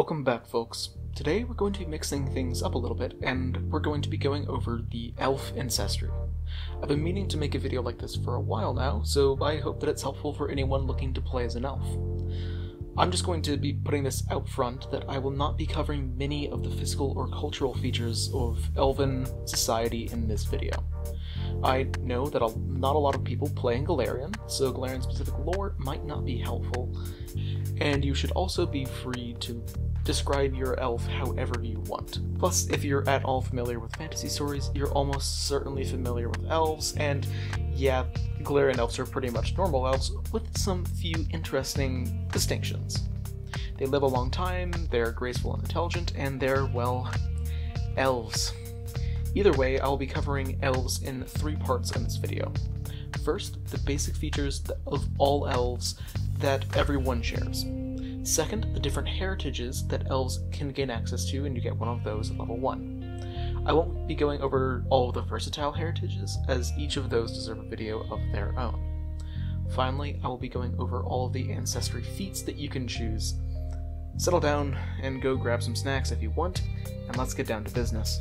Welcome back, folks. Today we're going to be mixing things up a little bit, and we're going to be going over the elf ancestry. I've been meaning to make a video like this for a while now, so I hope that it's helpful for anyone looking to play as an elf. I'm just going to be putting this out front that I will not be covering many of the physical or cultural features of elven society in this video. I know that a, not a lot of people play in Golarion, so Golarion specific lore might not be helpful, and you should also be free to describe your elf however you want. Plus, if you're at all familiar with fantasy stories, you're almost certainly familiar with elves, and yeah, Golarion elves are pretty much normal elves, with some few interesting distinctions. They live a long time, they're graceful and intelligent, and they're, well, elves. Either way, I'll be covering elves in three parts in this video. First, the basic features of all elves that everyone shares. Second, the different heritages that elves can gain access to, and you get one of those at level 1. I won't be going over all of the versatile heritages, as each of those deserve a video of their own. Finally, I will be going over all of the ancestry feats that you can choose. Settle down and go grab some snacks if you want, and let's get down to business.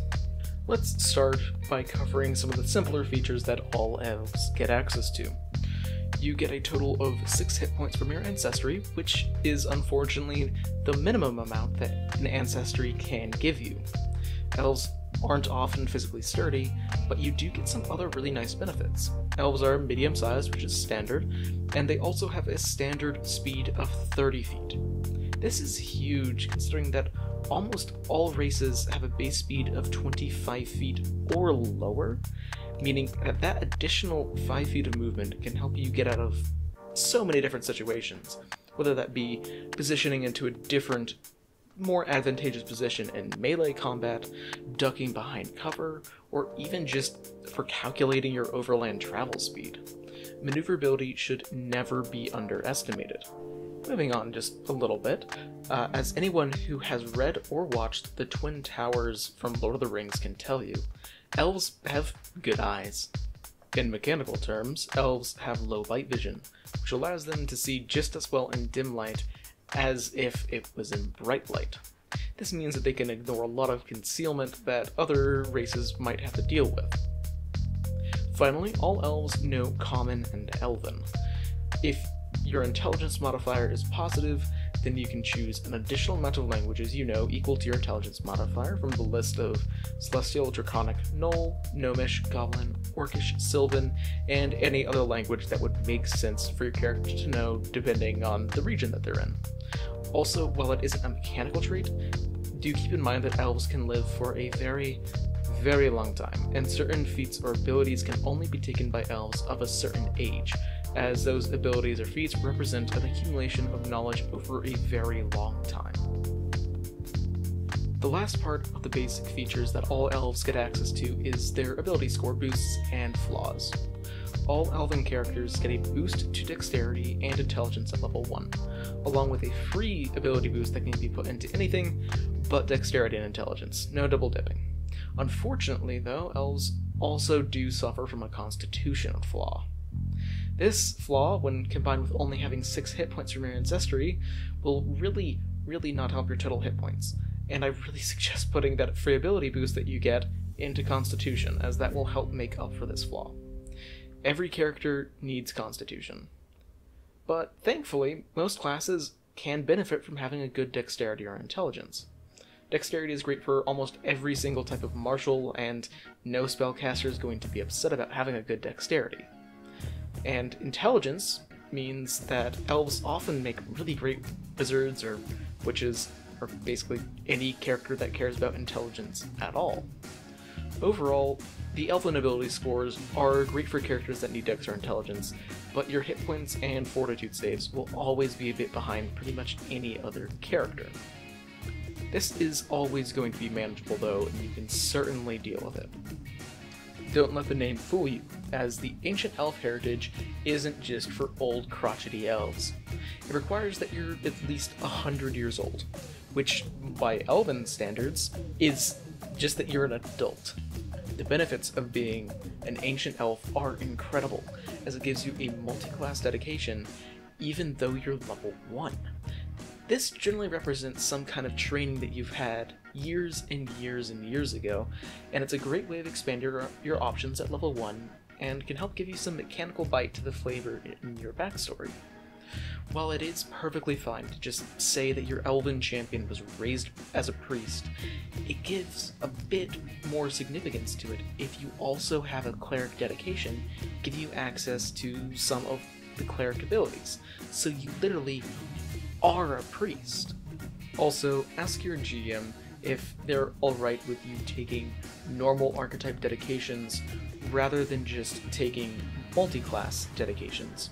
Let's start by covering some of the simpler features that all elves get access to. You get a total of 6 hit points from your ancestry, which is unfortunately the minimum amount that an ancestry can give you. Elves aren't often physically sturdy, but you do get some other really nice benefits. Elves are medium sized, which is standard, and they also have a standard speed of 30 feet. This is huge considering that almost all races have a base speed of 25 feet or lower, meaning that that additional 5 feet of movement can help you get out of so many different situations, whether that be positioning into a different, more advantageous position in melee combat, ducking behind cover, or even just for calculating your overland travel speed. Maneuverability should never be underestimated. Moving on just a little bit, uh, as anyone who has read or watched the Twin Towers from Lord of the Rings can tell you, elves have good eyes. In mechanical terms, elves have low light vision, which allows them to see just as well in dim light as if it was in bright light. This means that they can ignore a lot of concealment that other races might have to deal with. Finally, all elves know Common and Elven. If your intelligence modifier is positive, then you can choose an additional amount of languages you know equal to your intelligence modifier from the list of Celestial, Draconic, Gnoll, Gnomish, Goblin, Orcish, Sylvan, and any other language that would make sense for your character to know depending on the region that they're in. Also, while it isn't a mechanical trait, do keep in mind that elves can live for a very, very long time, and certain feats or abilities can only be taken by elves of a certain age, as those abilities or feats represent an accumulation of knowledge over a very long time. The last part of the basic features that all elves get access to is their ability score boosts and flaws. All elven characters get a boost to dexterity and intelligence at level 1, along with a free ability boost that can be put into anything but dexterity and intelligence, no double dipping. Unfortunately, though, elves also do suffer from a constitution flaw. This flaw, when combined with only having 6 hit points from your ancestry, will really, really not help your total hit points. And I really suggest putting that free ability boost that you get into Constitution, as that will help make up for this flaw. Every character needs Constitution. But thankfully, most classes can benefit from having a good dexterity or intelligence. Dexterity is great for almost every single type of martial, and no spellcaster is going to be upset about having a good dexterity. And intelligence means that elves often make really great wizards or witches, or basically any character that cares about intelligence at all. Overall, the elven ability scores are great for characters that need dex or intelligence, but your hit points and fortitude saves will always be a bit behind pretty much any other character. This is always going to be manageable though, and you can certainly deal with it. Don't let the name fool you, as the ancient elf heritage isn't just for old crotchety elves. It requires that you're at least 100 years old, which, by elven standards, is just that you're an adult. The benefits of being an ancient elf are incredible, as it gives you a multi class dedication even though you're level 1. This generally represents some kind of training that you've had years and years and years ago, and it's a great way of expanding your, your options at level 1 and can help give you some mechanical bite to the flavor in your backstory. While it is perfectly fine to just say that your elven champion was raised as a priest, it gives a bit more significance to it if you also have a cleric dedication, give you access to some of the cleric abilities. So you literally are a priest. Also, ask your GM if they're alright with you taking normal archetype dedications rather than just taking multi-class dedications.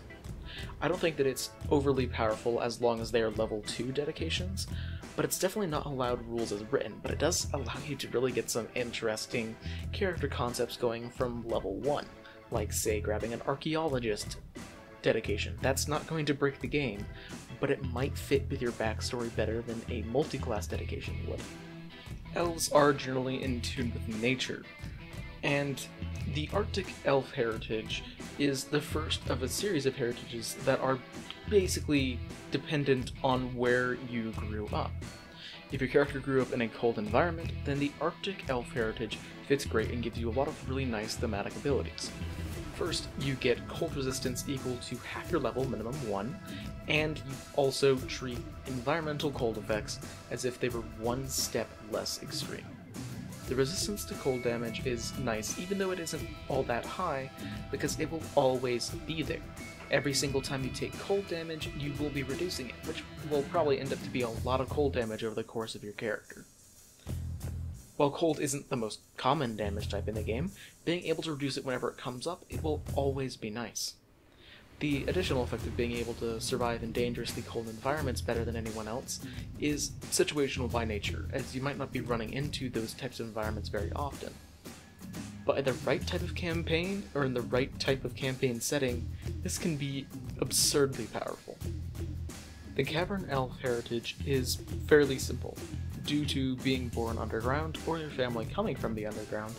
I don't think that it's overly powerful as long as they are level 2 dedications, but it's definitely not allowed rules as written, but it does allow you to really get some interesting character concepts going from level 1, like say grabbing an archaeologist dedication. That's not going to break the game, but it might fit with your backstory better than a multi-class dedication would. Elves are generally in tune with nature, and the Arctic Elf heritage is the first of a series of heritages that are basically dependent on where you grew up. If your character grew up in a cold environment, then the Arctic Elf heritage fits great and gives you a lot of really nice thematic abilities. First, you get cold resistance equal to half your level, minimum 1, and you also treat environmental cold effects as if they were one step less extreme. The resistance to cold damage is nice, even though it isn't all that high, because it will always be there. Every single time you take cold damage, you will be reducing it, which will probably end up to be a lot of cold damage over the course of your character. While cold isn't the most common damage type in the game, being able to reduce it whenever it comes up, it will always be nice. The additional effect of being able to survive in dangerously cold environments better than anyone else is situational by nature, as you might not be running into those types of environments very often. But in the right type of campaign, or in the right type of campaign setting, this can be absurdly powerful. The Cavern Elf heritage is fairly simple. Due to being born underground, or your family coming from the underground,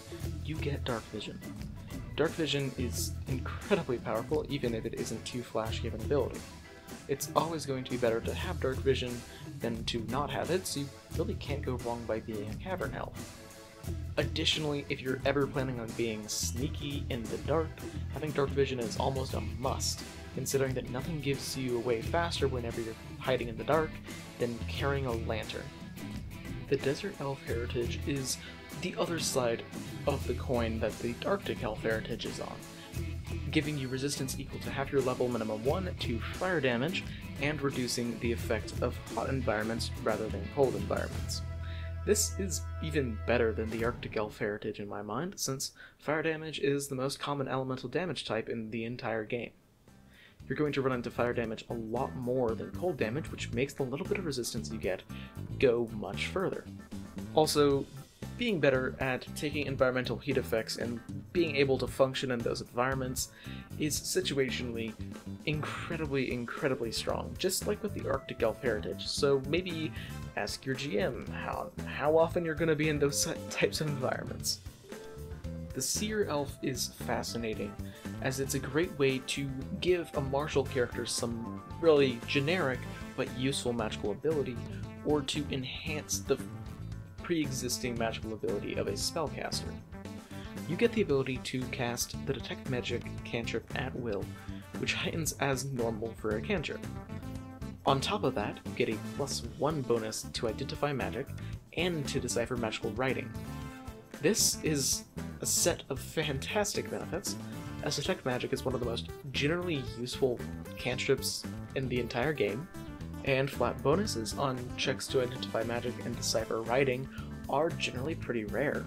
you get dark vision. Dark Vision is incredibly powerful even if it isn't too flashy of an ability. It's always going to be better to have Dark Vision than to not have it, so you really can't go wrong by being a Cavern Elf. Additionally, if you're ever planning on being sneaky in the dark, having Dark Vision is almost a must, considering that nothing gives you away faster whenever you're hiding in the dark than carrying a lantern. The Desert Elf heritage is the other side of the coin that the Arctic Elf heritage is on, giving you resistance equal to half your level minimum 1 to fire damage, and reducing the effect of hot environments rather than cold environments. This is even better than the Arctic Elf heritage in my mind, since fire damage is the most common elemental damage type in the entire game. You're going to run into fire damage a lot more than cold damage, which makes the little bit of resistance you get go much further. Also, being better at taking environmental heat effects and being able to function in those environments is situationally incredibly, incredibly strong, just like with the Arctic Elf Heritage. So maybe ask your GM how, how often you're going to be in those types of environments. The Seer Elf is fascinating, as it's a great way to give a martial character some really generic but useful magical ability, or to enhance the pre-existing magical ability of a spellcaster. You get the ability to cast the Detect Magic cantrip at will, which heightens as normal for a cantrip. On top of that, you get a plus 1 bonus to identify magic and to decipher magical writing. This is a set of fantastic benefits, as Detect Magic is one of the most generally useful cantrips in the entire game, and flat bonuses on checks to identify magic and decipher writing are generally pretty rare.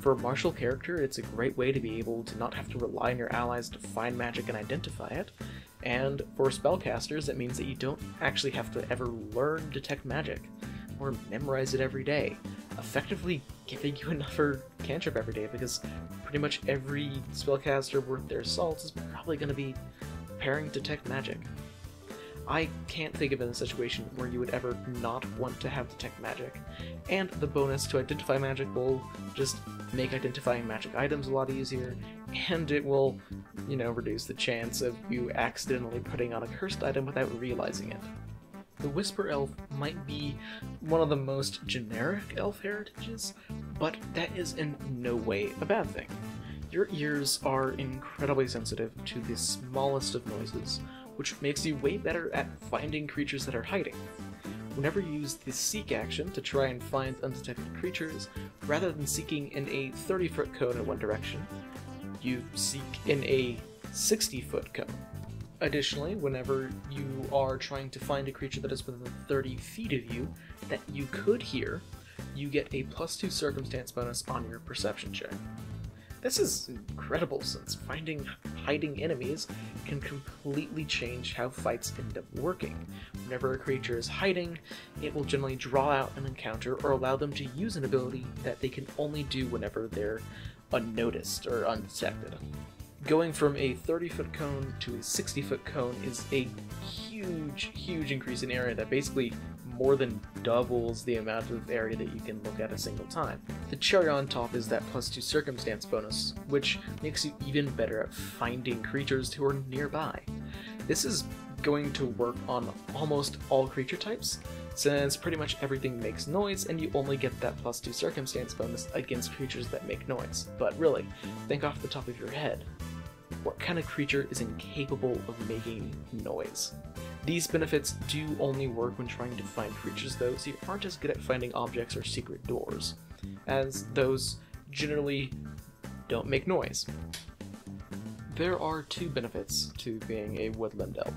For a martial character, it's a great way to be able to not have to rely on your allies to find magic and identify it, and for spellcasters, it means that you don't actually have to ever learn Detect Magic, or memorize it every day, effectively giving you another cantrip every day, because pretty much every spellcaster worth their salt is probably going to be pairing Detect Magic. I can't think of a situation where you would ever not want to have Detect Magic, and the bonus to Identify Magic will just make identifying magic items a lot easier, and it will, you know, reduce the chance of you accidentally putting on a cursed item without realizing it. The Whisper Elf might be one of the most generic elf heritages, but that is in no way a bad thing. Your ears are incredibly sensitive to the smallest of noises, which makes you way better at finding creatures that are hiding. Whenever you use the seek action to try and find undetected creatures, rather than seeking in a 30 foot cone in one direction, you seek in a 60 foot cone. Additionally, whenever you are trying to find a creature that is within 30 feet of you that you could hear, you get a plus 2 circumstance bonus on your perception check. This is incredible since finding hiding enemies can completely change how fights end up working. Whenever a creature is hiding, it will generally draw out an encounter or allow them to use an ability that they can only do whenever they're unnoticed or undetected. Going from a 30 foot cone to a 60 foot cone is a huge, huge increase in area that basically more than doubles the amount of area that you can look at a single time. The cherry on top is that plus 2 circumstance bonus, which makes you even better at finding creatures who are nearby. This is going to work on almost all creature types, since pretty much everything makes noise and you only get that plus 2 circumstance bonus against creatures that make noise. But really, think off the top of your head. What kind of creature is incapable of making noise? These benefits do only work when trying to find creatures though, so you aren't as good at finding objects or secret doors, as those generally don't make noise. There are two benefits to being a woodland elf,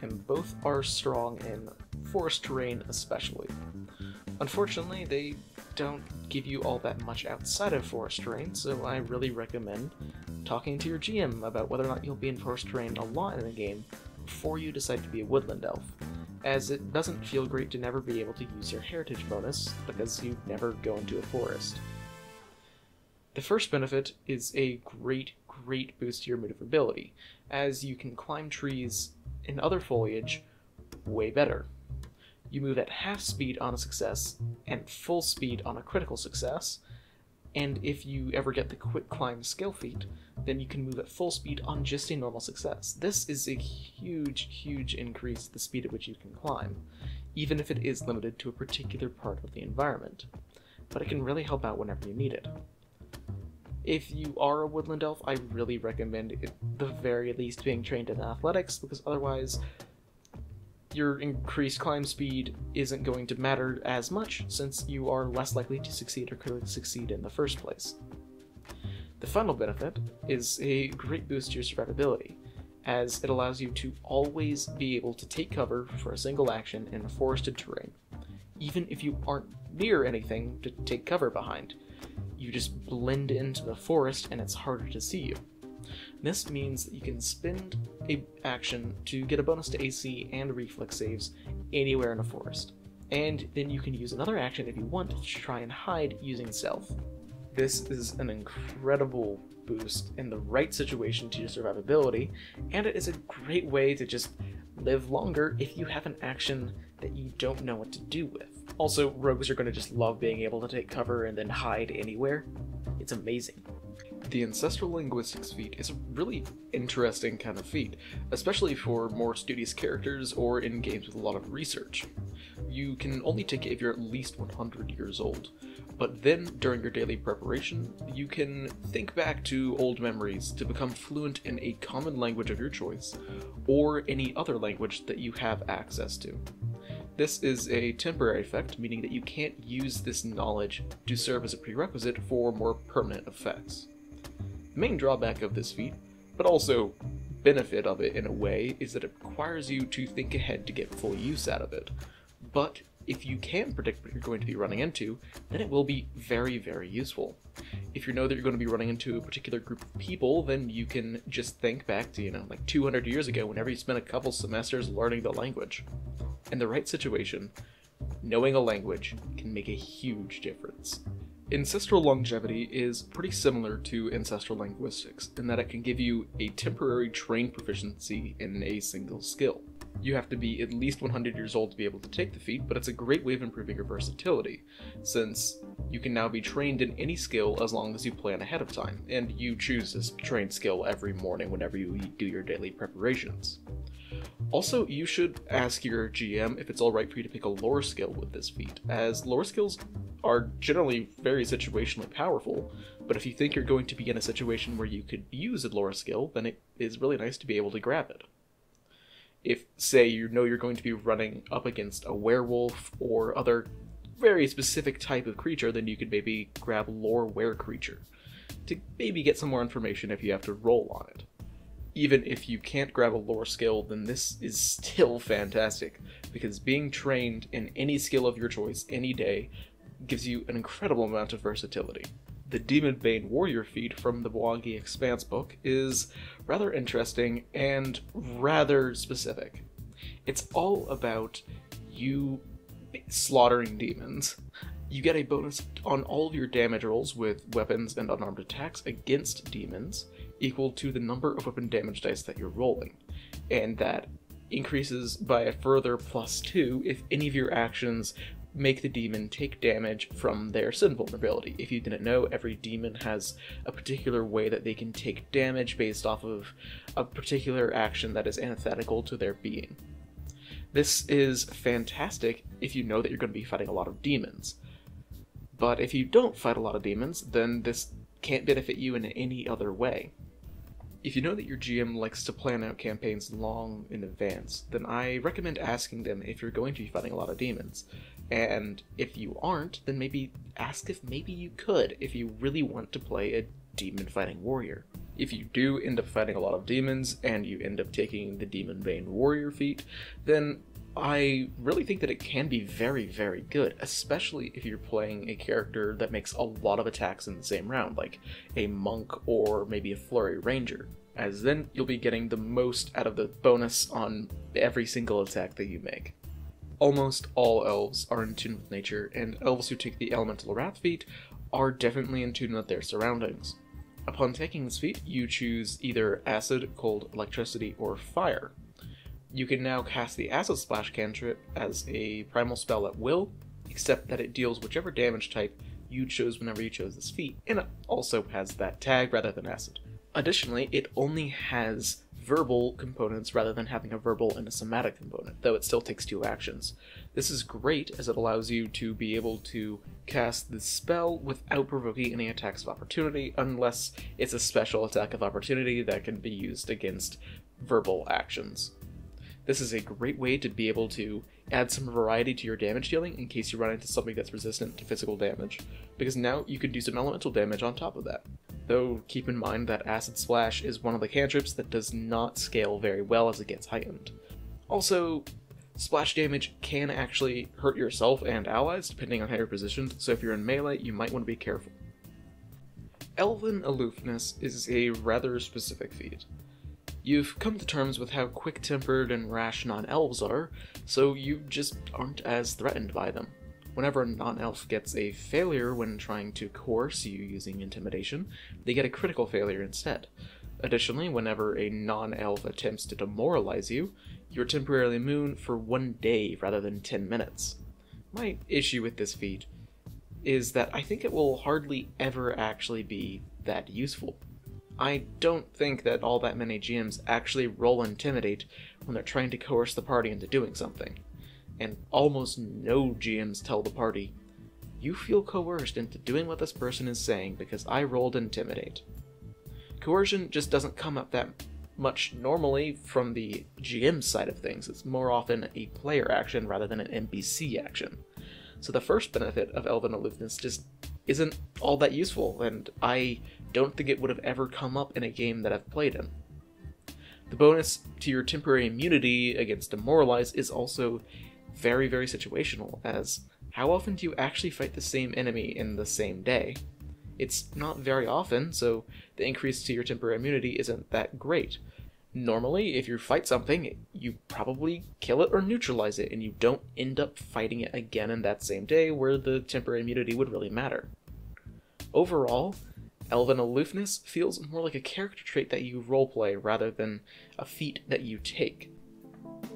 and both are strong in forest terrain especially. Unfortunately, they don't give you all that much outside of forest terrain, so I really recommend talking to your GM about whether or not you'll be in forest terrain a lot in the game before you decide to be a woodland elf, as it doesn't feel great to never be able to use your heritage bonus because you never go into a forest. The first benefit is a great, great boost to your maneuverability, as you can climb trees and other foliage way better. You move at half speed on a success and full speed on a critical success, and if you ever get the quick climb skill feat, then you can move at full speed on just a normal success. This is a huge, huge increase the speed at which you can climb, even if it is limited to a particular part of the environment. But it can really help out whenever you need it. If you are a woodland elf, I really recommend at the very least being trained in athletics, because otherwise your increased climb speed isn't going to matter as much since you are less likely to succeed or clearly succeed in the first place. The final benefit is a great boost to your survivability, as it allows you to always be able to take cover for a single action in a forested terrain, even if you aren't near anything to take cover behind. You just blend into the forest and it's harder to see you. This means that you can spend a action to get a bonus to AC and reflex saves anywhere in a forest. And then you can use another action if you want to try and hide using stealth. This is an incredible boost in the right situation to your survivability, and it is a great way to just live longer if you have an action that you don't know what to do with. Also, rogues are going to just love being able to take cover and then hide anywhere. It's amazing. The Ancestral Linguistics feat is a really interesting kind of feat, especially for more studious characters or in games with a lot of research. You can only take it if you're at least 100 years old, but then during your daily preparation, you can think back to old memories to become fluent in a common language of your choice, or any other language that you have access to. This is a temporary effect, meaning that you can't use this knowledge to serve as a prerequisite for more permanent effects. Main drawback of this feat, but also benefit of it in a way, is that it requires you to think ahead to get full use out of it. But if you can predict what you're going to be running into, then it will be very, very useful. If you know that you're going to be running into a particular group of people, then you can just think back to, you know, like 200 years ago whenever you spent a couple semesters learning the language. In the right situation, knowing a language can make a huge difference. Ancestral longevity is pretty similar to ancestral linguistics in that it can give you a temporary trained proficiency in a single skill. You have to be at least 100 years old to be able to take the feat, but it's a great way of improving your versatility, since you can now be trained in any skill as long as you plan ahead of time, and you choose this trained skill every morning whenever you do your daily preparations. Also, you should ask your GM if it's alright for you to pick a lore skill with this feat, as lore skills are generally very situationally powerful, but if you think you're going to be in a situation where you could use a lore skill, then it is really nice to be able to grab it. If, say, you know you're going to be running up against a werewolf or other very specific type of creature, then you could maybe grab lore were creature to maybe get some more information if you have to roll on it. Even if you can't grab a lore skill, then this is still fantastic, because being trained in any skill of your choice any day gives you an incredible amount of versatility. The Demon Bane Warrior feat from the Mwangi Expanse book is rather interesting and rather specific. It's all about you slaughtering demons. You get a bonus on all of your damage rolls with weapons and unarmed attacks against demons, equal to the number of weapon damage dice that you're rolling, and that increases by a further plus 2 if any of your actions make the demon take damage from their sin vulnerability. If you didn't know, every demon has a particular way that they can take damage based off of a particular action that is antithetical to their being. This is fantastic if you know that you're going to be fighting a lot of demons. But if you don't fight a lot of demons, then this can't benefit you in any other way. If you know that your GM likes to plan out campaigns long in advance, then I recommend asking them if you're going to be fighting a lot of demons. And if you aren't, then maybe ask if maybe you could if you really want to play a demon fighting warrior. If you do end up fighting a lot of demons and you end up taking the Demon Bane Warrior feat, then I really think that it can be very, very good, especially if you're playing a character that makes a lot of attacks in the same round, like a monk or maybe a flurry ranger, as then you'll be getting the most out of the bonus on every single attack that you make. Almost all elves are in tune with nature, and elves who take the Elemental Wrath feat are definitely in tune with their surroundings. Upon taking this feat, you choose either acid, cold, electricity, or fire, you can now cast the Acid Splash cantrip as a primal spell at will, except that it deals whichever damage type you chose whenever you chose this feat, and it also has that tag rather than acid. Additionally, it only has verbal components rather than having a verbal and a somatic component, though it still takes two actions. This is great as it allows you to be able to cast the spell without provoking any attacks of opportunity, unless it's a special attack of opportunity that can be used against verbal actions. This is a great way to be able to add some variety to your damage dealing in case you run into something that's resistant to physical damage, because now you can do some elemental damage on top of that. Though keep in mind that Acid Splash is one of the cantrips that does not scale very well as it gets heightened. Also, splash damage can actually hurt yourself and allies depending on how you're positioned, so if you're in melee, you might want to be careful. Elven Aloofness is a rather specific feat. You've come to terms with how quick tempered and rash non elves are, so you just aren't as threatened by them. Whenever a non elf gets a failure when trying to coerce you using intimidation, they get a critical failure instead. Additionally, whenever a non elf attempts to demoralize you, you're temporarily immune for one day rather than 10 minutes. My issue with this feat is that I think it will hardly ever actually be that useful. I don't think that all that many GMs actually roll Intimidate when they're trying to coerce the party into doing something. And almost no GMs tell the party, you feel coerced into doing what this person is saying because I rolled Intimidate. Coercion just doesn't come up that much normally from the GM side of things. It's more often a player action rather than an NPC action. So the first benefit of Elven Aloofness just isn't all that useful, and I don't think it would have ever come up in a game that I've played in. The bonus to your temporary immunity against Demoralize is also very, very situational, as how often do you actually fight the same enemy in the same day? It's not very often, so the increase to your temporary immunity isn't that great. Normally, if you fight something, you probably kill it or neutralize it, and you don't end up fighting it again in that same day where the temporary immunity would really matter. Overall, Elven Aloofness feels more like a character trait that you roleplay rather than a feat that you take.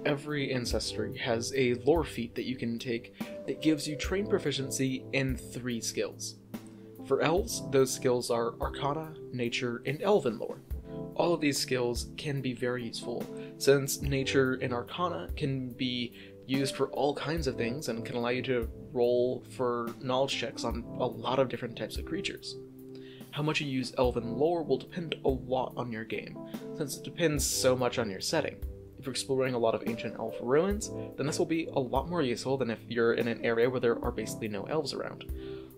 Every ancestry has a lore feat that you can take that gives you train proficiency in three skills. For elves, those skills are Arcana, Nature, and Elven lore. all of these skills can be very useful, since nature and arcana can be used for all kinds of things and can allow you to roll for knowledge checks on a lot of different types of creatures. How much you use elven lore will depend a lot on your game, since it depends so much on your setting. If you're exploring a lot of ancient elf ruins, then this will be a lot more useful than if you're in an area where there are basically no elves around.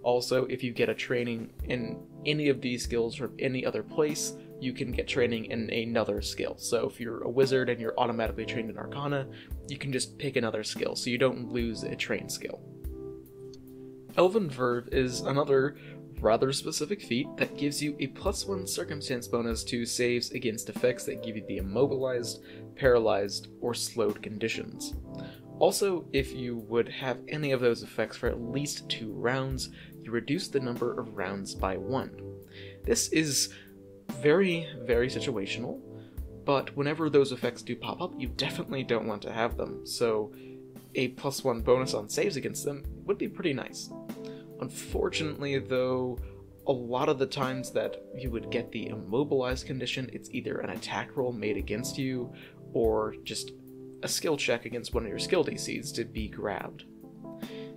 Also, if you get a training in any of these skills from any other place, you can get training in another skill. So if you're a wizard and you're automatically trained in Arcana, you can just pick another skill, so you don't lose a trained skill. Elven Verve is another rather specific feat that gives you a plus one circumstance bonus to saves against effects that give you the immobilized, paralyzed, or slowed conditions. Also, if you would have any of those effects for at least two rounds, you reduce the number of rounds by one. This is very, very situational, but whenever those effects do pop up, you definitely don't want to have them, so a plus one bonus on saves against them would be pretty nice. Unfortunately, though, a lot of the times that you would get the immobilized condition, it's either an attack roll made against you or just a skill check against one of your skill DCs to be grabbed.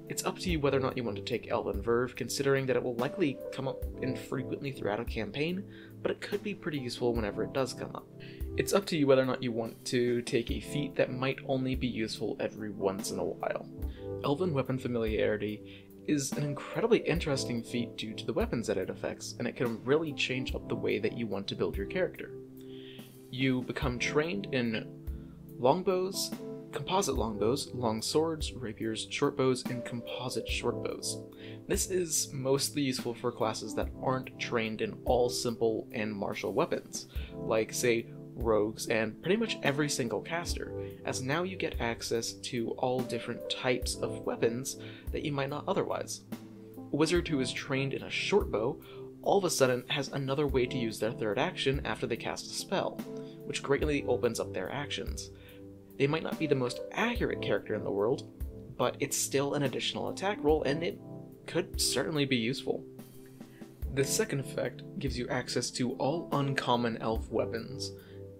It's up to you whether or not you want to take Elven Verve, considering that it will likely come up infrequently throughout a campaign, but it could be pretty useful whenever it does come up. It's up to you whether or not you want to take a feat that might only be useful every once in a while. Elven Weapon Familiarity is an incredibly interesting feat due to the weapons that it affects, and it can really change up the way that you want to build your character. You become trained in longbows, composite longbows, long swords, rapiers, shortbows, and composite shortbows. This is mostly useful for classes that aren't trained in all simple and martial weapons, like, say, rogues and pretty much every single caster, as now you get access to all different types of weapons that you might not otherwise. A wizard who is trained in a shortbow all of a sudden has another way to use their third action after they cast a spell, which greatly opens up their actions. They might not be the most accurate character in the world, but it's still an additional attack roll and it could certainly be useful. The second effect gives you access to all uncommon elf weapons,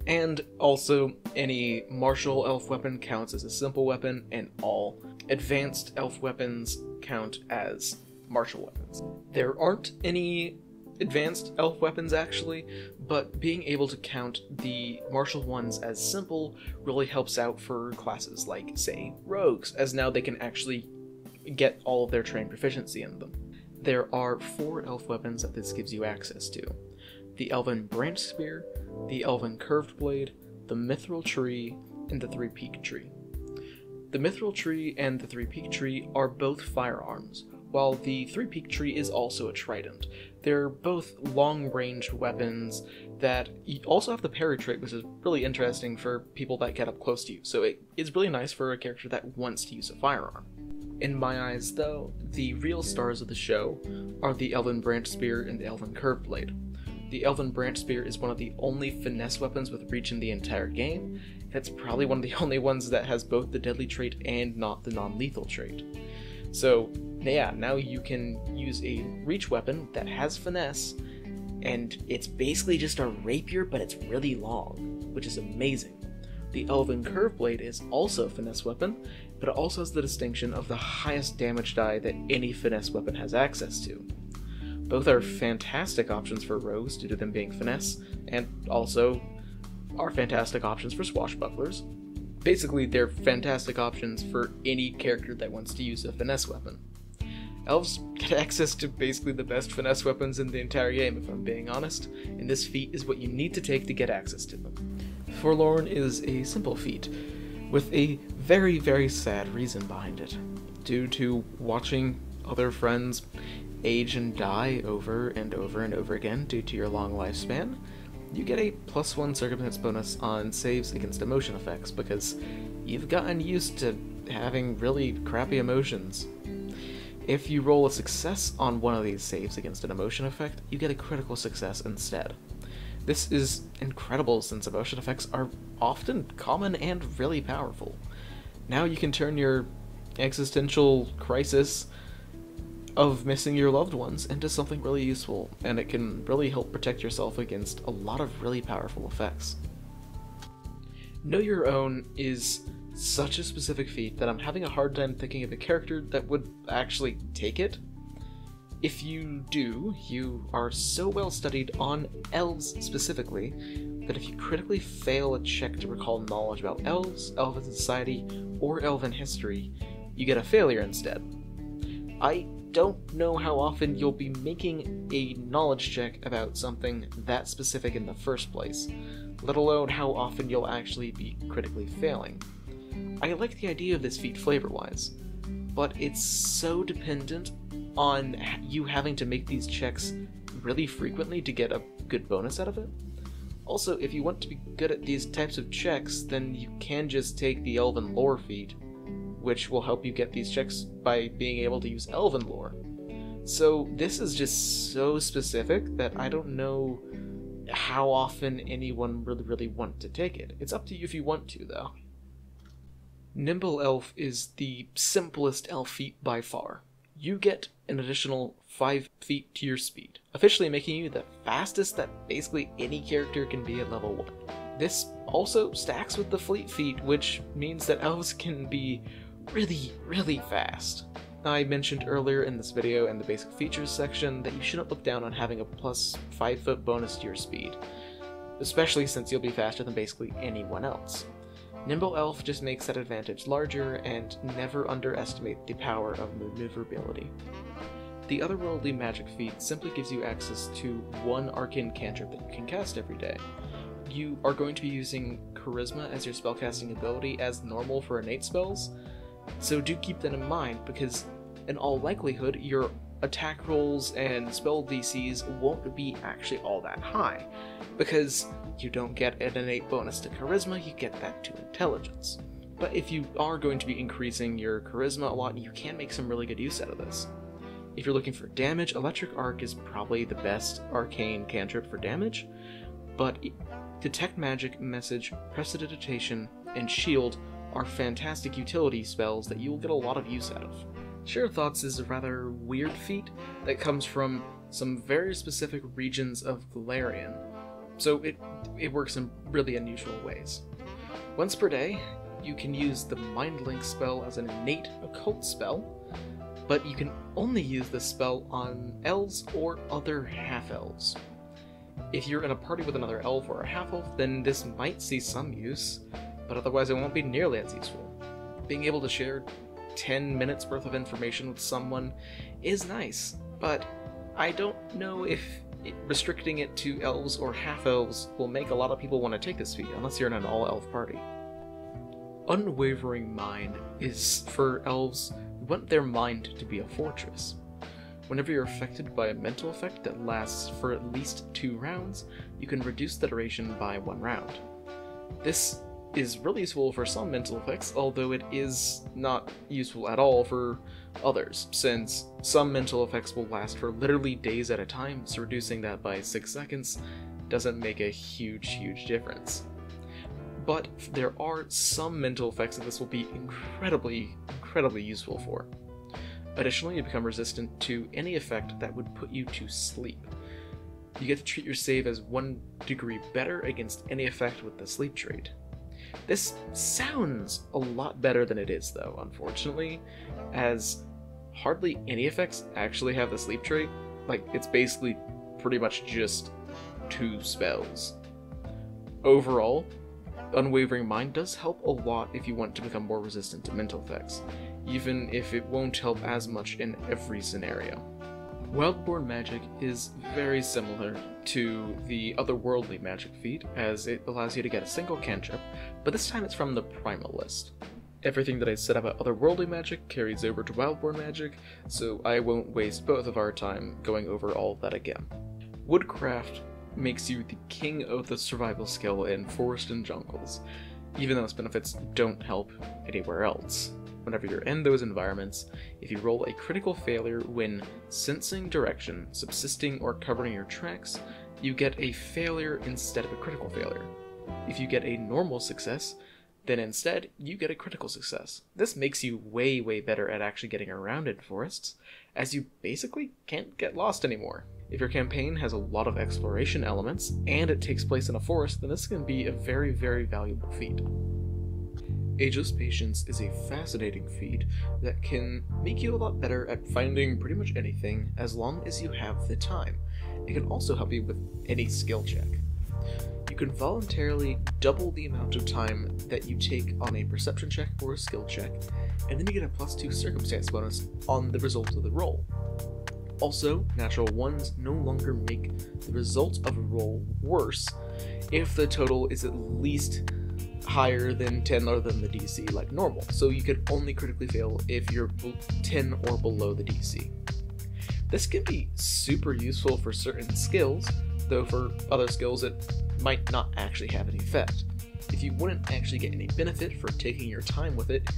and also any martial elf weapon counts as a simple weapon, and all advanced elf weapons count as martial weapons. There aren't any advanced elf weapons actually, but being able to count the martial ones as simple really helps out for classes like, say, rogues, as now they can actually get all of their trained proficiency in them. There are four elf weapons that this gives you access to the Elven Branch Spear, the Elven Curved Blade, the Mithral Tree, and the Three Peak Tree. The Mithral Tree and the Three Peak Tree are both firearms, while the Three Peak Tree is also a trident. They're both long ranged weapons that you also have the parry trait, which is really interesting for people that get up close to you. So it is really nice for a character that wants to use a firearm. In my eyes, though, the real stars of the show are the Elven Branch Spear and the Elven Curved Blade. The Elven Branch Spear is one of the only finesse weapons with reach in the entire game, it's probably one of the only ones that has both the deadly trait and not the non lethal trait. So, yeah, now you can use a reach weapon that has finesse, and it's basically just a rapier, but it's really long, which is amazing. The Elven Curve Blade is also a finesse weapon, but it also has the distinction of the highest damage die that any finesse weapon has access to. Both are fantastic options for rogues due to them being finesse, and also are fantastic options for swashbucklers, Basically, they're fantastic options for any character that wants to use a finesse weapon. Elves get access to basically the best finesse weapons in the entire game, if I'm being honest, and this feat is what you need to take to get access to them. Forlorn is a simple feat, with a very, very sad reason behind it. Due to watching other friends age and die over and over and over again due to your long lifespan, you get a plus one circumstance bonus on saves against emotion effects because you've gotten used to having really crappy emotions. If you roll a success on one of these saves against an emotion effect, you get a critical success instead. This is incredible since emotion effects are often common and really powerful. Now you can turn your existential crisis of missing your loved ones into something really useful, and it can really help protect yourself against a lot of really powerful effects. Know Your Own is such a specific feat that I'm having a hard time thinking of a character that would actually take it. If you do, you are so well studied on elves specifically that if you critically fail a check to recall knowledge about elves, elven society, or elven history, you get a failure instead. I don't know how often you'll be making a knowledge check about something that specific in the first place, let alone how often you'll actually be critically failing. I like the idea of this feat flavor wise, but it's so dependent on you having to make these checks really frequently to get a good bonus out of it. Also, if you want to be good at these types of checks, then you can just take the Elven Lore feat, which will help you get these checks by being able to use Elven Lore. So this is just so specific that I don't know how often anyone really really want to take it. It's up to you if you want to though. Nimble Elf is the simplest elf feat by far. You get an additional 5 feet to your speed, officially making you the fastest that basically any character can be at level 1. This also stacks with the Fleet feat, which means that elves can be really, really fast. I mentioned earlier in this video in the basic features section that you shouldn't look down on having a plus 5 foot bonus to your speed, especially since you'll be faster than basically anyone else. Nimble Elf just makes that advantage larger, and never underestimate the power of maneuverability. The Otherworldly Magic feat simply gives you access to one arcane cantrip that you can cast every day. You are going to be using Charisma as your spellcasting ability as normal for innate spells, so do keep that in mind because in all likelihood your attack rolls and spell DCs won't be actually all that high, because you don't get an innate bonus to charisma, you get that to intelligence. But if you are going to be increasing your charisma a lot, you can make some really good use out of this. If you're looking for damage, Electric Arc is probably the best arcane cantrip for damage, but Detect Magic, Message, Prestidigitation, and Shield are fantastic utility spells that you will get a lot of use out of. Share Thoughts is a rather weird feat that comes from some very specific regions of Golarion, so it, it works in really unusual ways. Once per day, you can use the Mind Link spell as an innate occult spell, but you can only use this spell on elves or other half-elves. If you're in a party with another elf or a half-elf, then this might see some use, but otherwise it won't be nearly as useful. Being able to share 10 minutes worth of information with someone is nice, but I don't know if restricting it to elves or half elves will make a lot of people want to take this feat, unless you're in an all elf party. Unwavering Mind is for elves who want their mind to be a fortress. Whenever you're affected by a mental effect that lasts for at least two rounds, you can reduce the duration by one round. This is really useful for some mental effects, although it is not useful at all for others, since some mental effects will last for literally days at a time, so reducing that by 6 seconds doesn't make a huge, huge difference. But there are some mental effects that this will be incredibly, incredibly useful for. Additionally, you become resistant to any effect that would put you to sleep. You get to treat your save as one degree better against any effect with the sleep trait. This sounds a lot better than it is, though, unfortunately, as hardly any effects actually have the sleep trait. Like, it's basically pretty much just two spells. Overall, Unwavering Mind does help a lot if you want to become more resistant to mental effects, even if it won't help as much in every scenario. Wildborn magic is very similar to the otherworldly magic feat, as it allows you to get a single cantrip, but this time it's from the primal list. Everything that I said about otherworldly magic carries over to Wildborn magic, so I won't waste both of our time going over all that again. Woodcraft makes you the king of the survival skill in forest and jungles, even though its benefits don't help anywhere else whenever you're in those environments, if you roll a critical failure when sensing direction, subsisting, or covering your tracks, you get a failure instead of a critical failure. If you get a normal success, then instead you get a critical success. This makes you way, way better at actually getting around in forests, as you basically can't get lost anymore. If your campaign has a lot of exploration elements and it takes place in a forest, then this can be a very, very valuable feat. Ageless Patience is a fascinating feat that can make you a lot better at finding pretty much anything as long as you have the time. It can also help you with any skill check. You can voluntarily double the amount of time that you take on a perception check or a skill check, and then you get a plus 2 circumstance bonus on the result of the roll. Also, natural ones no longer make the result of a roll worse if the total is at least higher than 10 or than the DC, like normal. So you could only critically fail if you're 10 or below the DC. This can be super useful for certain skills, though for other skills it might not actually have any effect. If you wouldn't actually get any benefit for taking your time with it,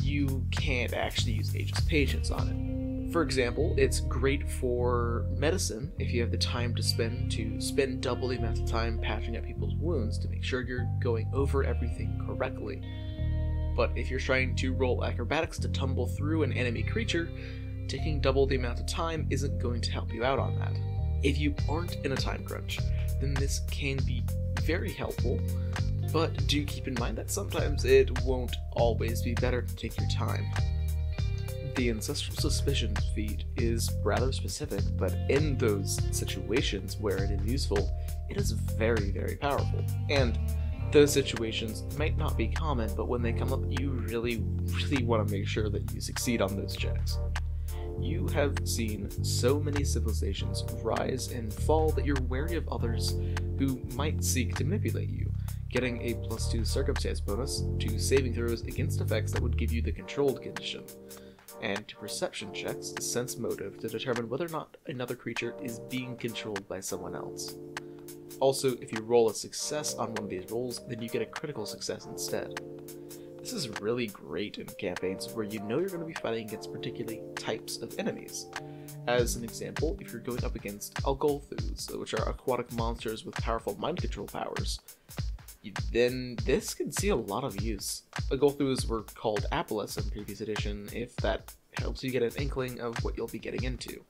you can't actually use Ageless Patience on it. For example, it's great for medicine if you have the time to spend to spend double the amount of time patching up people's wounds to make sure you're going over everything correctly. But if you're trying to roll acrobatics to tumble through an enemy creature, taking double the amount of time isn't going to help you out on that. If you aren't in a time crunch, then this can be very helpful, but do keep in mind that sometimes it won't always be better to take your time. The Ancestral Suspicion feat is rather specific, but in those situations where it is useful, it is very, very powerful. And those situations might not be common, but when they come up, you really, really want to make sure that you succeed on those checks. You have seen so many civilizations rise and fall that you're wary of others who might seek to manipulate you, getting a plus 2 circumstance bonus to saving throws against effects that would give you the controlled condition, and to perception checks to sense motive to determine whether or not another creature is being controlled by someone else. Also, if you roll a success on one of these rolls, then you get a critical success instead. This is really great in campaigns where you know you're going to be fighting against particularly types of enemies. As an example, if you're going up against Alghollthus, which are aquatic monsters with powerful mind control powers, then this can see a lot of use. Alghollthus were called Aboleths in previous edition, if that helps you get an inkling of what you'll be getting into.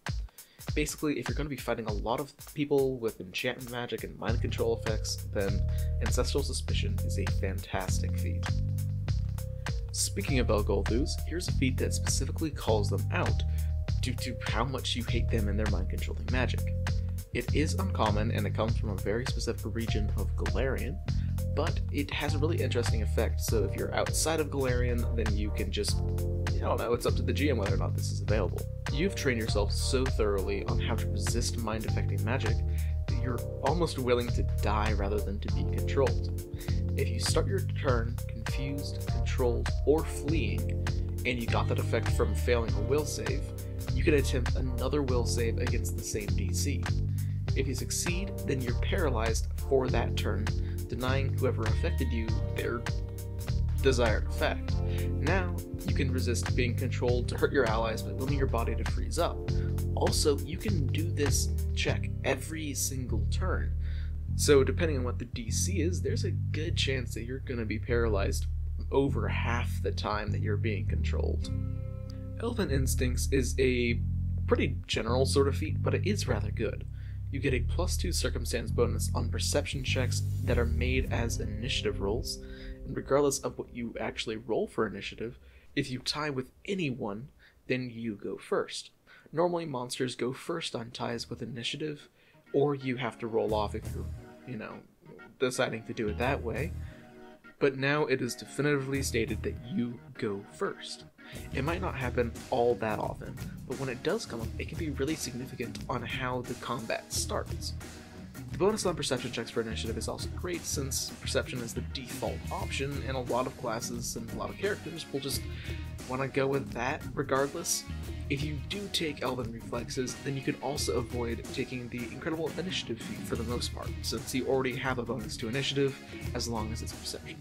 Basically, if you're going to be fighting a lot of people with enchantment magic and mind control effects, then Ancestral Suspicion is a fantastic feat. Speaking of Alghollthus, here's a feat that specifically calls them out due to how much you hate them and their mind controlling magic. It is uncommon and it comes from a very specific region of Golarion, but it has a really interesting effect. So if you're outside of Golarion, then you can just, I don't know, it's up to the GM whether or not this is available. You've trained yourself so thoroughly on how to resist mind affecting magic you're almost willing to die rather than to be controlled. If you start your turn confused, controlled, or fleeing, and you got that effect from failing a will save, you can attempt another will save against the same DC. If you succeed, then you're paralyzed for that turn, denying whoever affected you their desired effect. Now, you can resist being controlled to hurt your allies by willing your body to freeze up. Also, you can do this check every single turn, so, depending on what the DC is, there's a good chance that you're going to be paralyzed over half the time that you're being controlled. Elven Instincts is a pretty general sort of feat, but it is rather good. You get a plus 2 circumstance bonus on perception checks that are made as initiative rolls, and regardless of what you actually roll for initiative, if you tie with anyone, then you go first. Normally, monsters go first on ties with initiative, or you have to roll off if you're you know, deciding to do it that way. But now it is definitively stated that you go first. It might not happen all that often, but when it does come up, it can be really significant on how the combat starts. The bonus on perception checks for initiative is also great since perception is the default option, and a lot of classes and a lot of characters will just want to go with that regardless. If you do take Elven Reflexes, then you can also avoid taking the Incredible Initiative feat for the most part, since you already have a bonus to Initiative as long as it's Perception.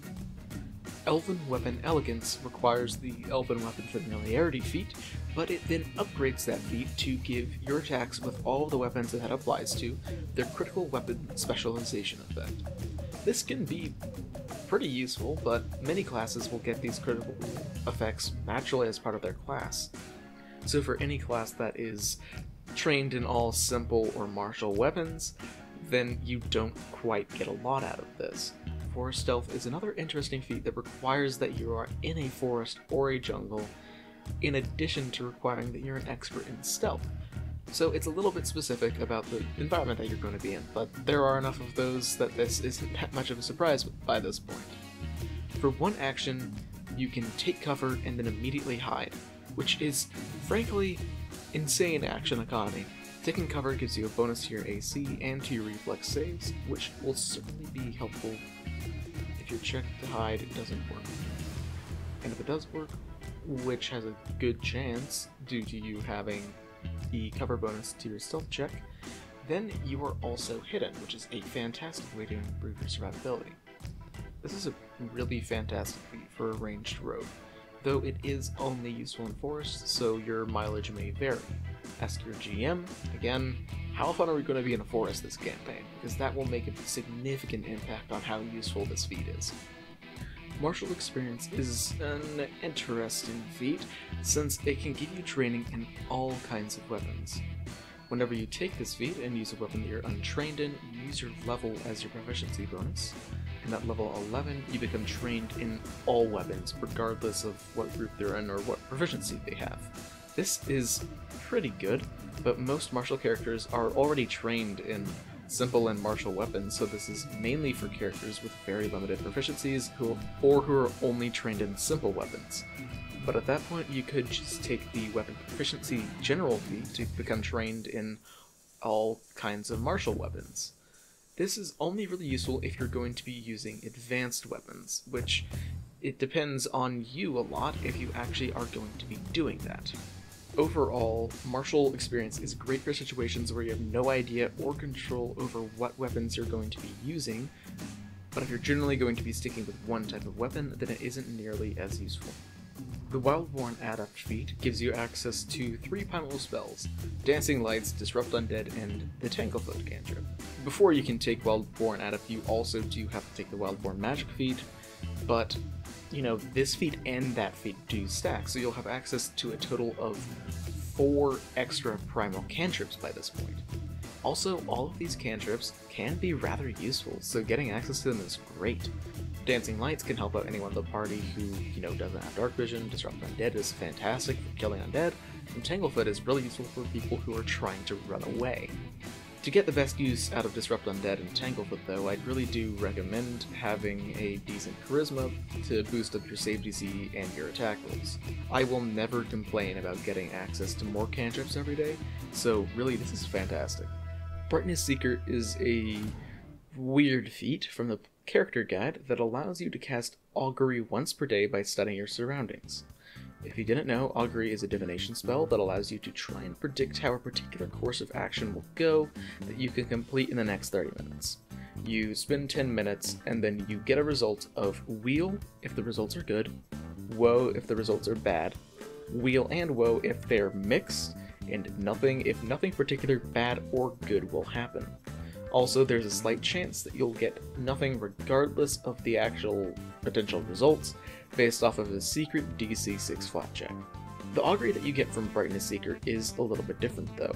Elven Weapon Elegance requires the Elven Weapon Familiarity feat, but it then upgrades that feat to give your attacks with all the weapons that that applies to their critical weapon specialization effect. This can be pretty useful, but many classes will get these critical effects naturally as part of their class. So for any class that is trained in all simple or martial weapons, then you don't quite get a lot out of this. Forest Stealth is another interesting feat that requires that you are in a forest or a jungle, in addition to requiring that you're an expert in stealth. So it's a little bit specific about the environment that you're going to be in, but there are enough of those that this isn't that much of a surprise by this point. For one action, you can take cover and then immediately hide, which is, frankly, insane action economy. Taking cover gives you a bonus to your AC and to your reflex saves, which will certainly be helpful your check to hide it doesn't work. And if it does work, which has a good chance due to you having the cover bonus to your stealth check, then you are also hidden, which is a fantastic way to improve your survivability. This is a really fantastic feat for a ranged rogue, though it is only useful in forest, so your mileage may vary. Ask your GM, again, how often are we going to be in a forest this campaign, because that will make a significant impact on how useful this feat is. Martial experience is an interesting feat, since it can give you training in all kinds of weapons. Whenever you take this feat and use a weapon that you're untrained in, you use your level as your proficiency bonus. And at level 11, you become trained in all weapons, regardless of what group they're in or what proficiency they have. This is pretty good, but most martial characters are already trained in simple and martial weapons, so this is mainly for characters with very limited proficiencies who, or who are only trained in simple weapons. But at that point, you could just take the weapon proficiency general feat to become trained in all kinds of martial weapons. This is only really useful if you're going to be using advanced weapons, which it depends on you a lot if you actually are going to be doing that. Overall, martial experience is great for situations where you have no idea or control over what weapons you're going to be using, but if you're generally going to be sticking with one type of weapon, then it isn't nearly as useful. The Wildborn Adept feat gives you access to three primal spells Dancing Lights, Disrupt Undead, and the Tanglefoot cantrip. Before you can take Wildborn Adept, you also do have to take the Wildborn Magic feat, but you know, this feat and that feat do stack, so you'll have access to a total of four extra primal cantrips by this point. Also, all of these cantrips can be rather useful, so getting access to them is great. Dancing Lights can help out anyone in the party who, you know, doesn't have dark vision, Disrupt Undead is fantastic for killing undead, and Tanglefoot is really useful for people who are trying to run away. To get the best use out of Disrupt Undead and Tanglefoot though, I'd really do recommend having a decent charisma to boost up your save DC and your attack rolls. I will never complain about getting access to more cantrips every day, so really this is fantastic. Brightness Seeker is a weird feat from the character guide that allows you to cast Augury once per day by studying your surroundings. If you didn't know, Augury is a divination spell that allows you to try and predict how a particular course of action will go that you can complete in the next 30 minutes. You spend 10 minutes, and then you get a result of Weal if the results are good, Woe if the results are bad, Weal and Woe if they're mixed, and Nothing if nothing particular bad or good will happen. Also, there's a slight chance that you'll get nothing regardless of the actual potential results, based off of a secret DC 6 flat check. The augury that you get from Brightness Seeker is a little bit different though,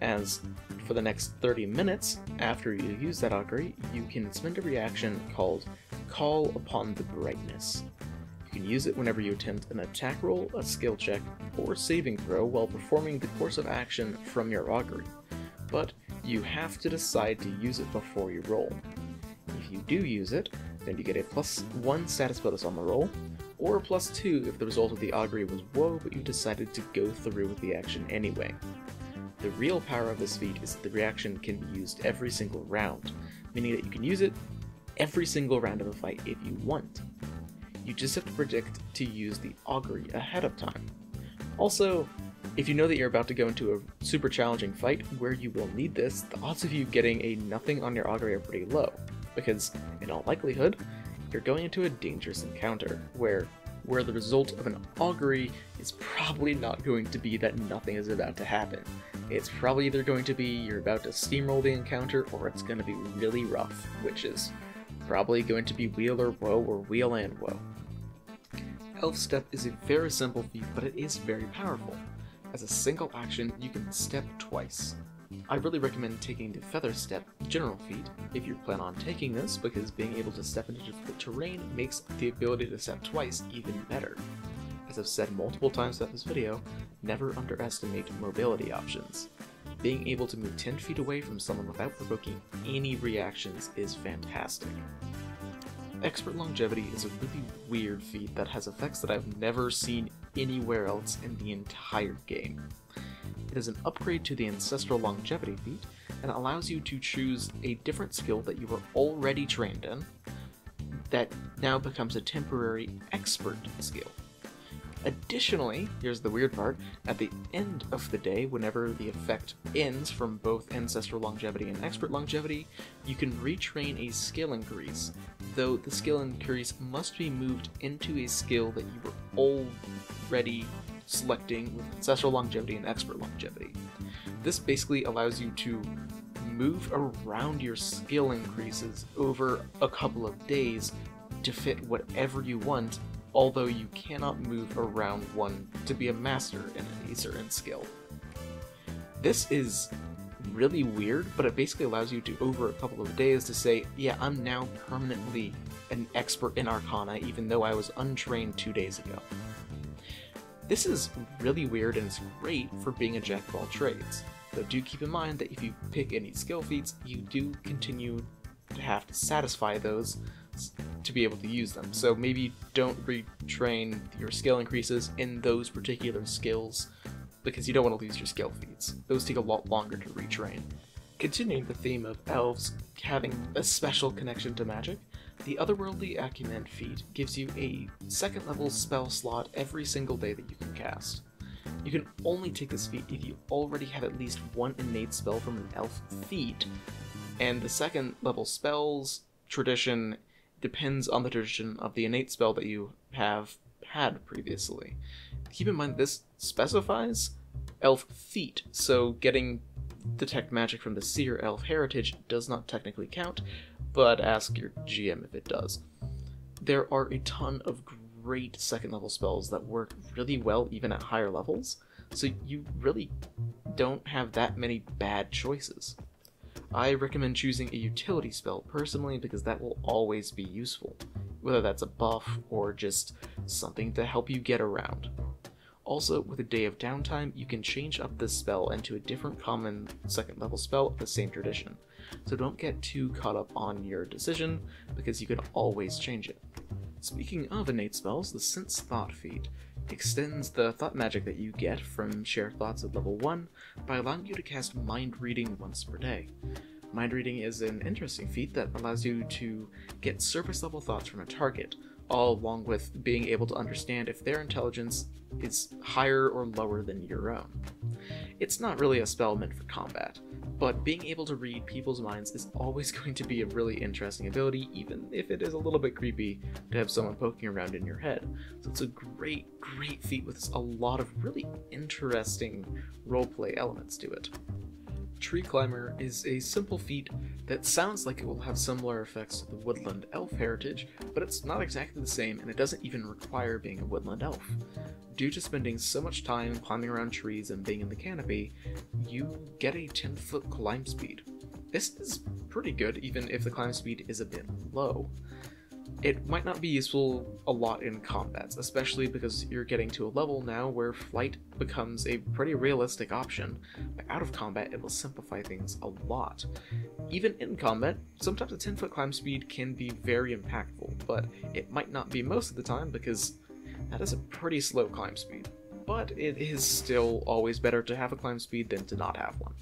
as for the next 30 minutes after you use that augury, you can spend a reaction called Call Upon the Brightness. You can use it whenever you attempt an attack roll, a skill check, or saving throw while performing the course of action from your augury, but you have to decide to use it before you roll. If you do use it, then you get a plus 1 status bonus on the roll, or a plus 2 if the result of the augury was woe but you decided to go through with the action anyway. The real power of this feat is that the reaction can be used every single round, meaning that you can use it every single round of a fight if you want. You just have to predict to use the augury ahead of time. Also, if you know that you're about to go into a super challenging fight where you will need this, the odds of you getting a nothing on your augury are pretty low because in all likelihood, you're going into a dangerous encounter where where the result of an augury is probably not going to be that nothing is about to happen. It's probably either going to be you're about to steamroll the encounter or it's going to be really rough, which is probably going to be Weal or Woe or Weal and Woe. Elf Step is a very simple feat, but it is very powerful. As a single action, you can step twice. I really recommend taking the Feather Step general feat if you plan on taking this, because being able to step into difficult terrain makes the ability to step twice even better. As I've said multiple times throughout this video, never underestimate mobility options. Being able to move 10 feet away from someone without provoking any reactions is fantastic. Expert Longevity is a really weird feat that has effects that I've never seen anywhere else in the entire game. It is an upgrade to the Ancestral Longevity feat, and allows you to choose a different skill that you were already trained in, that now becomes a temporary expert skill. Additionally, here's the weird part, at the end of the day, whenever the effect ends from both Ancestral Longevity and Expert Longevity, you can retrain a skill increase, though the skill increase must be moved into a skill that you were already selecting with Ancestral Longevity and Expert Longevity. This basically allows you to move around your skill increases over a couple of days to fit whatever you want although you cannot move around one to be a master in a certain skill. This is really weird, but it basically allows you to, over a couple of days, to say, yeah, I'm now permanently an expert in Arcana, even though I was untrained two days ago. This is really weird and it's great for being a jack of all trades, though do keep in mind that if you pick any skill feats, you do continue to have to satisfy those to be able to use them. So maybe don't retrain your skill increases in those particular skills because you don't want to lose your skill feats. Those take a lot longer to retrain. Continuing the theme of elves having a special connection to magic, the Otherworldly Acumen feat gives you a second level spell slot every single day that you can cast. You can only take this feat if you already have at least one innate spell from an elf feat, and the second level spells, tradition, depends on the tradition of the innate spell that you have had previously. Keep in mind this specifies elf feat, so getting detect magic from the seer elf heritage does not technically count, but ask your GM if it does. There are a ton of great second level spells that work really well even at higher levels, so you really don't have that many bad choices. I recommend choosing a utility spell personally because that will always be useful, whether that's a buff or just something to help you get around. Also, with a day of downtime, you can change up this spell into a different common second level spell of the same tradition, so don't get too caught up on your decision because you can always change it. Speaking of innate spells, the Sense Thought feat extends the thought magic that you get from shared thoughts at level 1 by allowing you to cast mind reading once per day. Mind reading is an interesting feat that allows you to get surface level thoughts from a target, all along with being able to understand if their intelligence is higher or lower than your own. It's not really a spell meant for combat, but being able to read people's minds is always going to be a really interesting ability, even if it is a little bit creepy to have someone poking around in your head. So it's a great, great feat with a lot of really interesting roleplay elements to it. Tree Climber is a simple feat that sounds like it will have similar effects to the Woodland Elf heritage, but it's not exactly the same and it doesn't even require being a Woodland Elf. Due to spending so much time climbing around trees and being in the canopy, you get a 10 foot climb speed. This is pretty good even if the climb speed is a bit low. It might not be useful a lot in combats, especially because you're getting to a level now where flight becomes a pretty realistic option, but out of combat it will simplify things a lot. Even in combat, sometimes a 10 foot climb speed can be very impactful, but it might not be most of the time because that is a pretty slow climb speed. But it is still always better to have a climb speed than to not have one.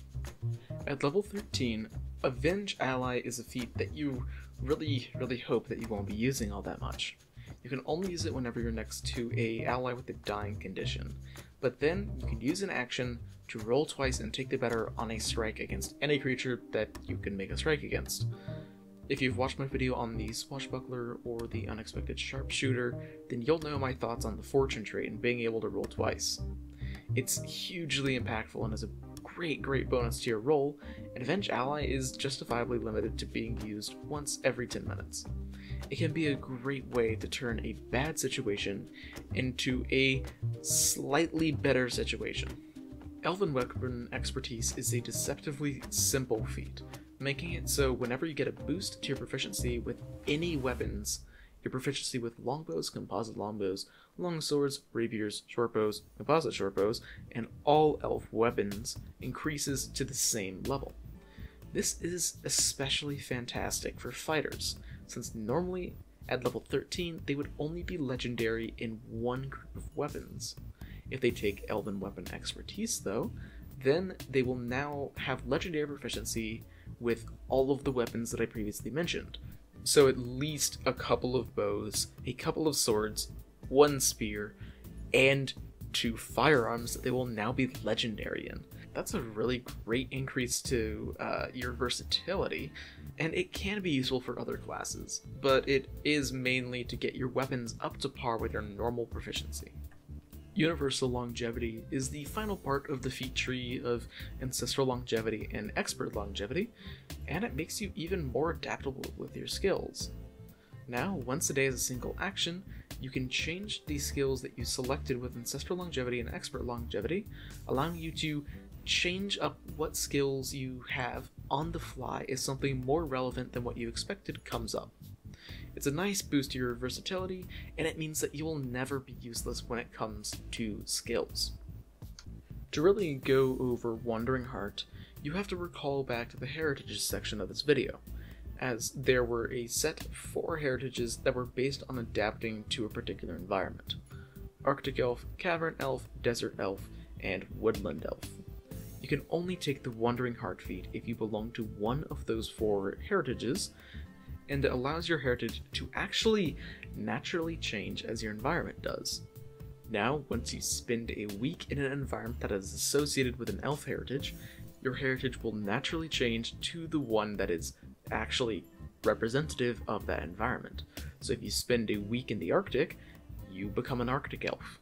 At level 13, Avenge Ally is a feat that you really, really hope that you won't be using all that much. You can only use it whenever you're next to a ally with a dying condition, but then you can use an action to roll twice and take the better on a strike against any creature that you can make a strike against. If you've watched my video on the Swashbuckler or the Unexpected Sharpshooter, then you'll know my thoughts on the Fortune trait and being able to roll twice. It's hugely impactful and is a great, great bonus to your roll, and Avenge Ally is justifiably limited to being used once every 10 minutes. It can be a great way to turn a bad situation into a slightly better situation. Elven Weapon Expertise is a deceptively simple feat, making it so whenever you get a boost to your proficiency with any weapons, your proficiency with longbows, composite longbows, long swords, rapiers, shortbows, composite shortbows, and all elf weapons increases to the same level. This is especially fantastic for fighters, since normally at level 13 they would only be legendary in one group of weapons. If they take Elven Weapon Expertise, though, then they will now have legendary proficiency with all of the weapons that I previously mentioned, so at least a couple of bows, a couple of swords, one spear, and two firearms that they will now be legendary in. That's a really great increase to uh, your versatility, and it can be useful for other classes, but it is mainly to get your weapons up to par with your normal proficiency. Universal Longevity is the final part of the feat tree of Ancestral Longevity and Expert Longevity, and it makes you even more adaptable with your skills. Now, once a day as a single action, you can change the skills that you selected with Ancestral Longevity and Expert Longevity, allowing you to change up what skills you have on the fly if something more relevant than what you expected comes up. It's a nice boost to your versatility, and it means that you will never be useless when it comes to skills. To really go over Wandering Heart, you have to recall back to the heritages section of this video, as there were a set of four heritages that were based on adapting to a particular environment. Arctic Elf, Cavern Elf, Desert Elf, and Woodland Elf. You can only take the Wandering Heart feat if you belong to one of those four heritages, and it allows your heritage to actually naturally change as your environment does. Now, once you spend a week in an environment that is associated with an elf heritage, your heritage will naturally change to the one that is actually representative of that environment. So if you spend a week in the Arctic, you become an Arctic elf.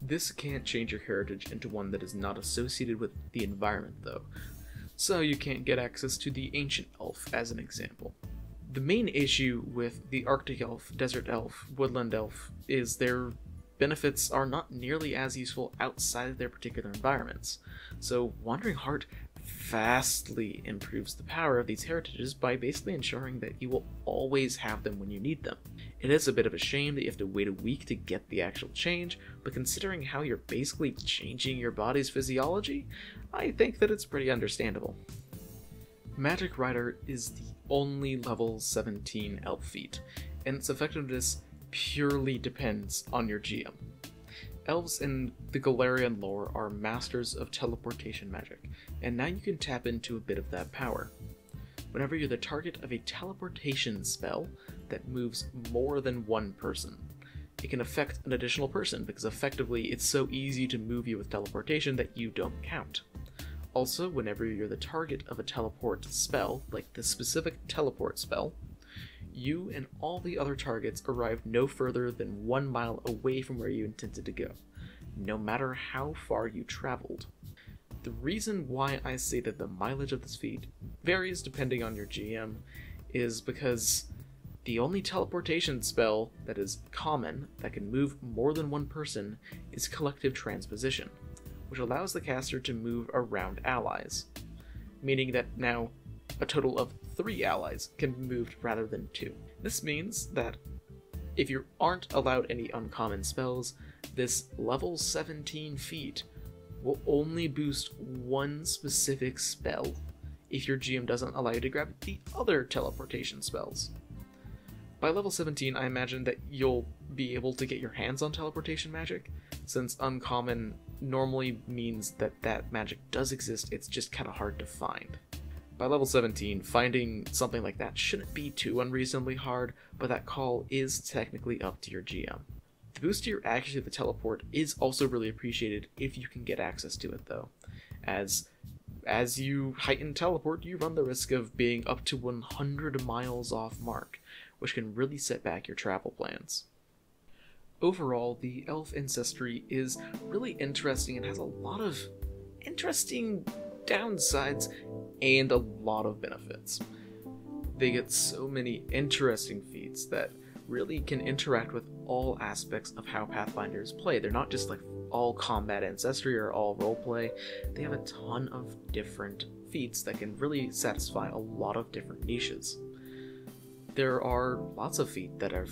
This can't change your heritage into one that is not associated with the environment, though, so you can't get access to the Ancient Elf, as an example. The main issue with the Arctic Elf, Desert Elf, Woodland Elf is their benefits are not nearly as useful outside of their particular environments. So Wandering Heart vastly improves the power of these heritages by basically ensuring that you will always have them when you need them. It is a bit of a shame that you have to wait a week to get the actual change, but considering how you're basically changing your body's physiology, I think that it's pretty understandable. Magic Rider is the only level 17 elf feat, and its effectiveness purely depends on your GM. Elves in the Golarion lore are masters of teleportation magic, and now you can tap into a bit of that power. Whenever you're the target of a teleportation spell that moves more than one person, it can affect an additional person because effectively it's so easy to move you with teleportation that you don't count. Also, whenever you're the target of a teleport spell, like the specific teleport spell, you and all the other targets arrive no further than one mile away from where you intended to go, no matter how far you traveled. The reason why I say that the mileage of this feat varies depending on your GM is because the only teleportation spell that is common that can move more than one person is Collective Transposition which allows the caster to move around allies, meaning that now a total of three allies can be moved rather than two. This means that if you aren't allowed any uncommon spells, this level 17 feat will only boost one specific spell if your GM doesn't allow you to grab the other teleportation spells. By level 17, I imagine that you'll be able to get your hands on teleportation magic, since uncommon normally means that that magic does exist, it's just kind of hard to find. By level 17, finding something like that shouldn't be too unreasonably hard, but that call is technically up to your GM. The boost to your accuracy of the teleport is also really appreciated if you can get access to it though, as as you heighten teleport, you run the risk of being up to 100 miles off mark, which can really set back your travel plans. Overall, the elf ancestry is really interesting and has a lot of interesting downsides and a lot of benefits. They get so many interesting feats that really can interact with all aspects of how Pathfinders play. They're not just like all combat ancestry or all roleplay, they have a ton of different feats that can really satisfy a lot of different niches. There are lots of feat that have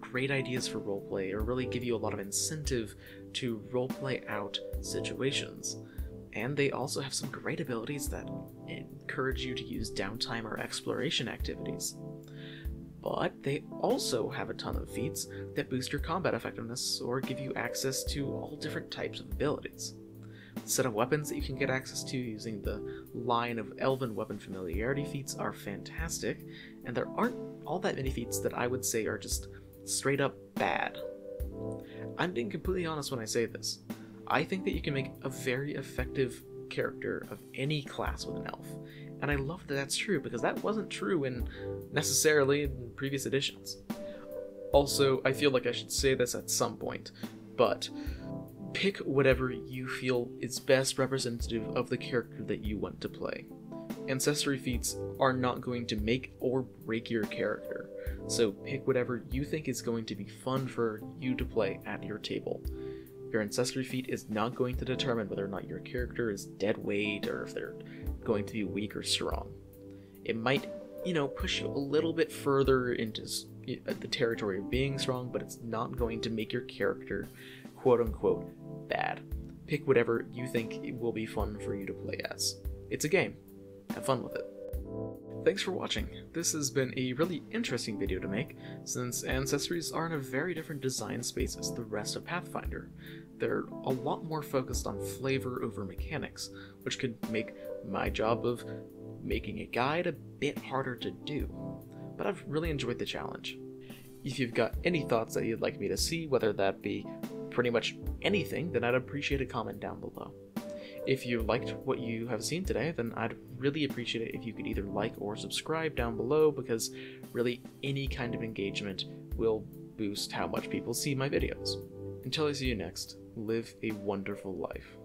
great ideas for roleplay or really give you a lot of incentive to roleplay out situations. And they also have some great abilities that encourage you to use downtime or exploration activities. But they also have a ton of feats that boost your combat effectiveness or give you access to all different types of abilities. The set of weapons that you can get access to using the line of Elven weapon familiarity feats are fantastic, and there aren't all that many feats that I would say are just straight up bad. I'm being completely honest when I say this. I think that you can make a very effective character of any class with an elf, and I love that that's true because that wasn't true in necessarily in previous editions. Also, I feel like I should say this at some point, but pick whatever you feel is best representative of the character that you want to play. Ancestry feats are not going to make or break your character, so pick whatever you think is going to be fun for you to play at your table. Your ancestry feat is not going to determine whether or not your character is dead weight or if they're going to be weak or strong. It might, you know, push you a little bit further into uh, the territory of being strong, but it's not going to make your character quote unquote bad. Pick whatever you think will be fun for you to play as. It's a game. Have fun with it. Thanks for watching. This has been a really interesting video to make, since Ancestries are in a very different design space as the rest of Pathfinder. They're a lot more focused on flavor over mechanics, which could make my job of making a guide a bit harder to do. But I've really enjoyed the challenge. If you've got any thoughts that you'd like me to see, whether that be pretty much anything, then I'd appreciate a comment down below. If you liked what you have seen today, then I'd really appreciate it if you could either like or subscribe down below because really any kind of engagement will boost how much people see my videos. Until I see you next, live a wonderful life.